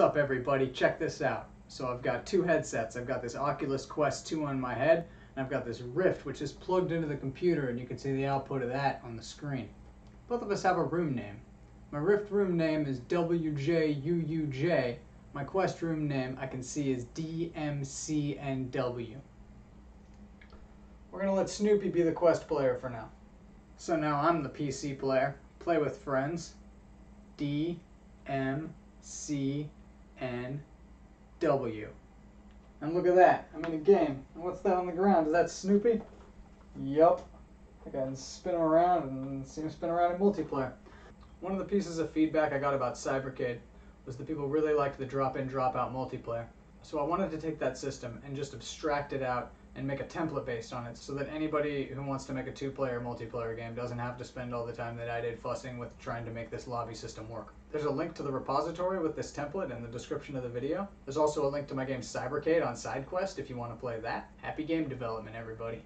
up, everybody? Check this out. So I've got two headsets. I've got this Oculus Quest 2 on my head, and I've got this Rift, which is plugged into the computer, and you can see the output of that on the screen. Both of us have a room name. My Rift room name is WJUUJ. My Quest room name I can see is DMCNW. We're gonna let Snoopy be the Quest player for now. So now I'm the PC player. Play with friends. D M C N W. And look at that, I'm in a game. And what's that on the ground? Is that Snoopy? Yup. I can spin him around and see him spin around in multiplayer. One of the pieces of feedback I got about Cybercade was that people really liked the drop-in, drop-out multiplayer. So I wanted to take that system and just abstract it out and make a template based on it so that anybody who wants to make a two-player multiplayer game doesn't have to spend all the time that I did fussing with trying to make this lobby system work. There's a link to the repository with this template in the description of the video. There's also a link to my game Cybercade on SideQuest if you want to play that. Happy game development, everybody.